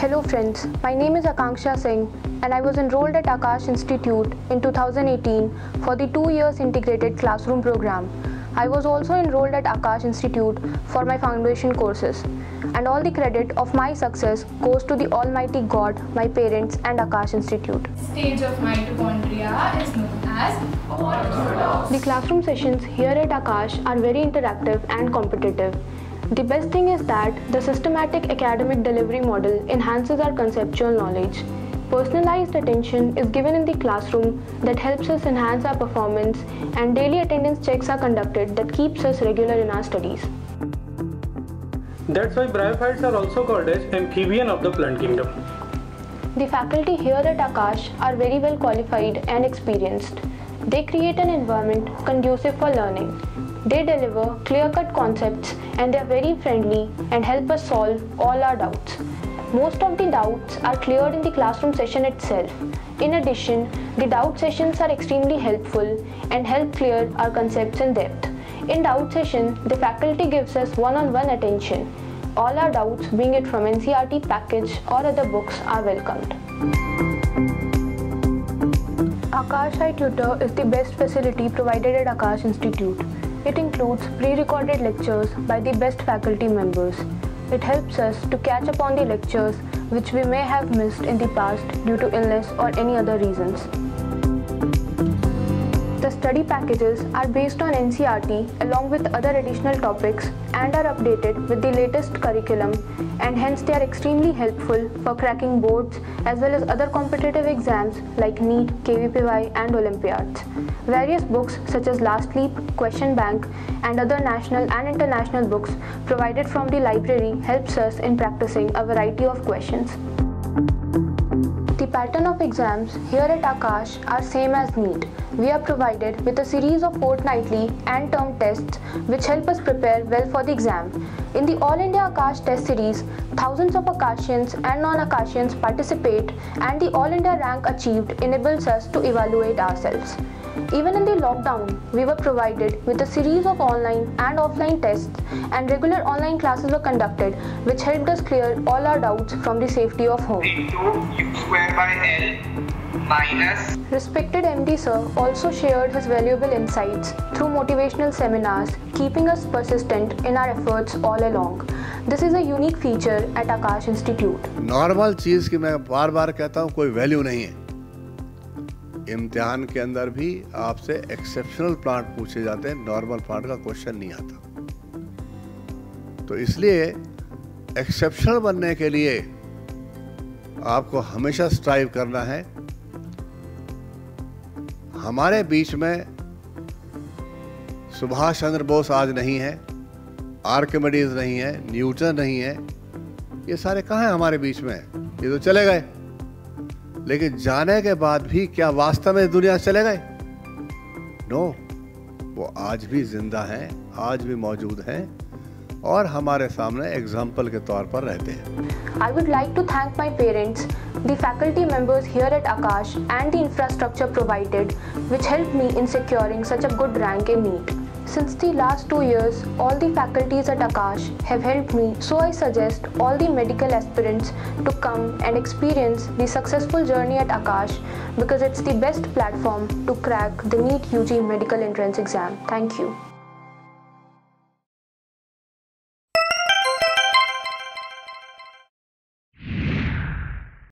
Hello friends, my name is Akanksha Singh and I was enrolled at Aakash Institute in 2018 for the two years integrated classroom program. I was also enrolled at Aakash Institute for my foundation courses and all the credit of my success goes to the almighty God, my parents and Aakash Institute. stage of mitochondria is known as. The classroom sessions here at Aakash are very interactive and competitive. The best thing is that the systematic academic delivery model enhances our conceptual knowledge. Personalized attention is given in the classroom that helps us enhance our performance, and daily attendance checks are conducted that keeps us regular in our studies. That's why bryophytes are also called as amphibian of the plant kingdom. The faculty here at Aakash are very well qualified and experienced. They create an environment conducive for learning. They deliver clear cut concepts and they are very friendly and help us solve all our doubts. Most of the doubts are cleared in the classroom session itself. In addition, the doubt sessions are extremely helpful and help clear our concepts in depth. In doubt session, the faculty gives us one-on-one attention. All our doubts, being it from NCERT package or other books, are welcomed. Aakash Tutor is the best facility provided at Aakash Institute. It includes pre-recorded lectures by the best faculty members. It helps us to catch up on the lectures which we may have missed in the past due to illness or any other reasons. Study packages are based on NCERT along with other additional topics and are updated with the latest curriculum and hence they are extremely helpful for cracking boards as well as other competitive exams like NEET, KVPY and Olympiads. Various books such as Last Leap, Question Bank and other national and international books provided from the library helps us in practicing a variety of questions. Pattern of exams here at Aakash are same as NEET. We are provided with a series of fortnightly and term tests which help us prepare well for the exam. In the All India Aakash test series, thousands of Aakashians and non-Aakashians participate and the All India rank achieved enables us to evaluate ourselves. Even in the lockdown, we were provided with a series of online and offline tests, and regular online classes were conducted, which helped us clear all our doubts from the safety of home. Into u square by L minus. Respected MD sir also shared his valuable insights through motivational seminars, keeping us persistent in our efforts all along. This is a unique feature at Aakash Institute. Normal चीज़ की मैं बार बार कहता हूँ कोई इम्तिहान के अंदर भी आपसे एक्सेप्शनल प्लांट पूछे जाते हैं। नॉर्मल प्लांट का क्वेश्चन नहीं आता। तो इसलिए एक्सेप्शनल बनने के लिए आपको हमेशा स्ट्राइव करना है। हमारे बीच में सुभाष चंद्र बोस आज नहीं है, आर्कमेडीज नहीं है, न्यूटन नहीं है। ये सारे कहाँ हैं हमारे बीच में? ये तो चले गए। लेकिन जाने के बाद भी क्या वास्तव में दुनिया चले गए नो वो आज भी ज़िंदा हैं आज भी मौजूद हैं और हमारे सामने एग्ज़ाम्पल के तौर पर रहते हैं I would like to thank my parents, the faculty members here at Akash, and the infrastructure provided, which helped me in securing such a good rank in NEET. Since the last two years, all the faculties at Aakash have helped me, so I suggest all the medical aspirants to come and experience the successful journey at Aakash because it's the best platform to crack the NEET UG medical entrance exam. Thank you.